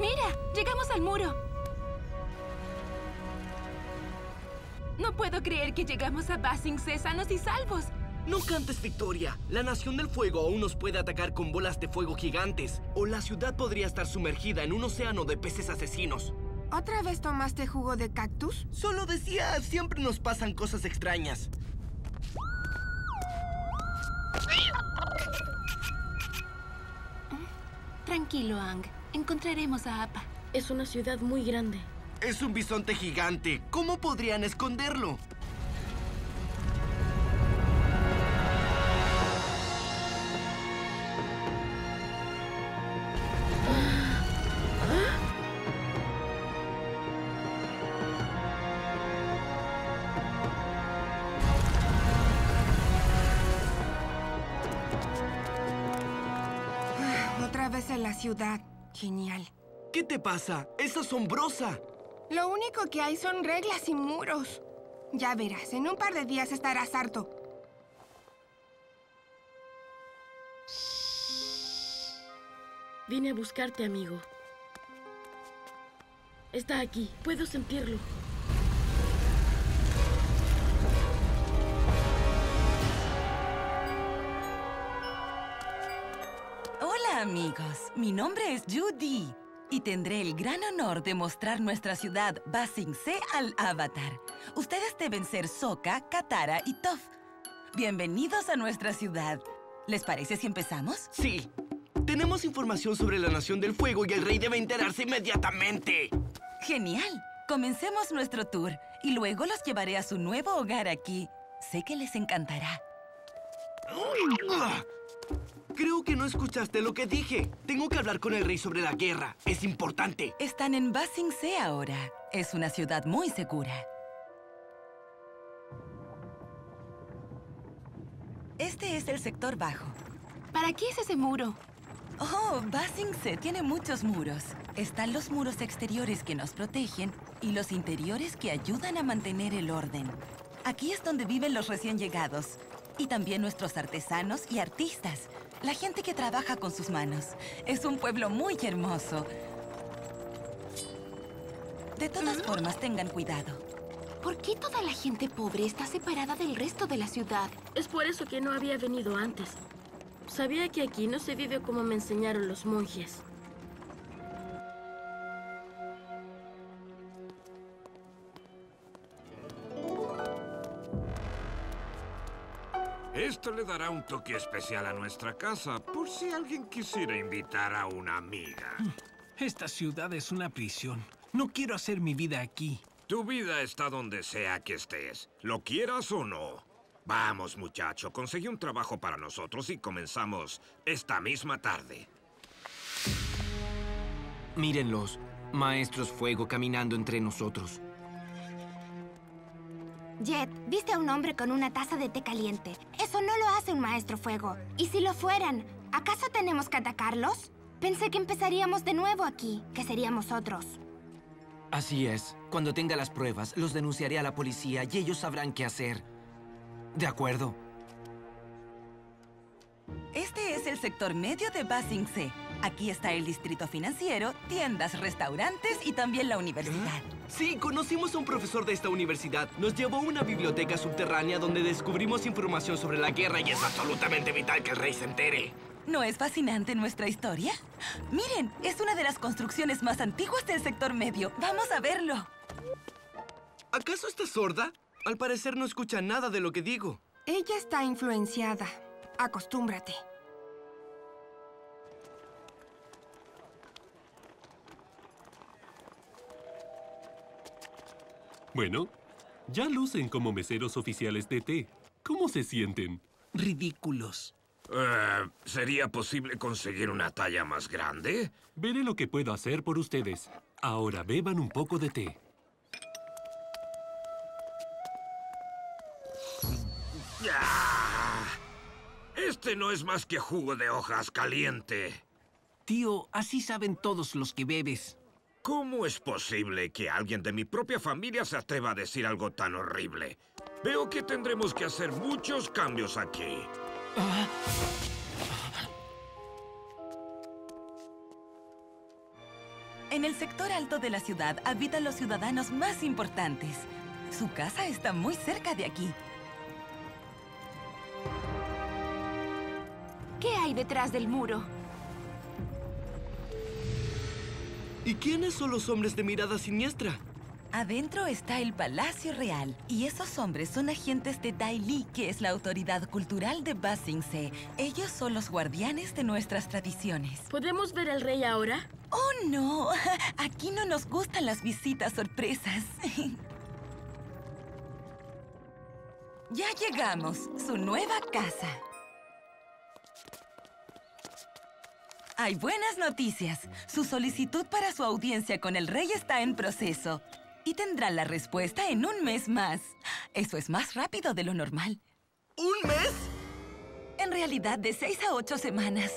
¡Mira! ¡Llegamos al muro! No puedo creer que llegamos a Basing C sanos y salvos. No cantes victoria. La Nación del Fuego aún nos puede atacar con bolas de fuego gigantes. O la ciudad podría estar sumergida en un océano de peces asesinos. ¿Otra vez tomaste jugo de cactus? Solo decía, siempre nos pasan cosas extrañas. Tranquilo, Ang. Encontraremos a Apa. Es una ciudad muy grande. Es un bisonte gigante. ¿Cómo podrían esconderlo? Otra vez en la ciudad. Genial. ¿Qué te pasa? ¡Es asombrosa! Lo único que hay son reglas y muros. Ya verás, en un par de días estarás harto. Vine a buscarte, amigo. Está aquí. Puedo sentirlo. Amigos, mi nombre es Judy y tendré el gran honor de mostrar nuestra ciudad Basing C al Avatar. Ustedes deben ser Sokka, Katara y Toph. Bienvenidos a nuestra ciudad. ¿Les parece si empezamos? Sí. Tenemos información sobre la Nación del Fuego y el rey debe enterarse inmediatamente. Genial. Comencemos nuestro tour y luego los llevaré a su nuevo hogar aquí. Sé que les encantará. Creo que no escuchaste lo que dije. Tengo que hablar con el rey sobre la guerra. Es importante. Están en Basing C ahora. Es una ciudad muy segura. Este es el sector bajo. ¿Para qué es ese muro? Oh, Basing C tiene muchos muros. Están los muros exteriores que nos protegen y los interiores que ayudan a mantener el orden. Aquí es donde viven los recién llegados. Y también nuestros artesanos y artistas. La gente que trabaja con sus manos. Es un pueblo muy hermoso. De todas formas, tengan cuidado. ¿Por qué toda la gente pobre está separada del resto de la ciudad? Es por eso que no había venido antes. Sabía que aquí no se vive como me enseñaron los monjes. Esto le dará un toque especial a nuestra casa, por si alguien quisiera invitar a una amiga. Esta ciudad es una prisión. No quiero hacer mi vida aquí. Tu vida está donde sea que estés, lo quieras o no. Vamos, muchacho, conseguí un trabajo para nosotros y comenzamos esta misma tarde. Mírenlos. Maestros Fuego caminando entre nosotros. Jet, viste a un hombre con una taza de té caliente. Eso no lo hace un maestro fuego. ¿Y si lo fueran? ¿Acaso tenemos que atacarlos? Pensé que empezaríamos de nuevo aquí, que seríamos otros. Así es. Cuando tenga las pruebas, los denunciaré a la policía y ellos sabrán qué hacer. De acuerdo. Este es el sector medio de Basing C. Aquí está el distrito financiero, tiendas, restaurantes y también la universidad. Sí, conocimos a un profesor de esta universidad. Nos llevó a una biblioteca subterránea donde descubrimos información sobre la guerra y es absolutamente vital que el rey se entere. ¿No es fascinante nuestra historia? Miren, es una de las construcciones más antiguas del sector medio. Vamos a verlo. ¿Acaso está sorda? Al parecer no escucha nada de lo que digo. Ella está influenciada. Acostúmbrate. Bueno, ya lucen como meseros oficiales de té. ¿Cómo se sienten? Ridículos. Eh, ¿Sería posible conseguir una talla más grande? Veré lo que puedo hacer por ustedes. Ahora beban un poco de té. ¡Ah! Este no es más que jugo de hojas caliente. Tío, así saben todos los que bebes. ¿Cómo es posible que alguien de mi propia familia se atreva a decir algo tan horrible? Veo que tendremos que hacer muchos cambios aquí. En el sector alto de la ciudad habitan los ciudadanos más importantes. Su casa está muy cerca de aquí. ¿Qué hay detrás del muro? ¿Y quiénes son los hombres de mirada siniestra? Adentro está el Palacio Real, y esos hombres son agentes de Dai Li, que es la autoridad cultural de Ba Sing Se. Ellos son los guardianes de nuestras tradiciones. ¿Podemos ver al rey ahora? ¡Oh, no! Aquí no nos gustan las visitas sorpresas. ya llegamos, su nueva casa. Hay buenas noticias. Su solicitud para su audiencia con el rey está en proceso. Y tendrá la respuesta en un mes más. Eso es más rápido de lo normal. ¿Un mes? En realidad, de seis a ocho semanas.